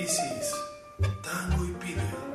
This is Tango e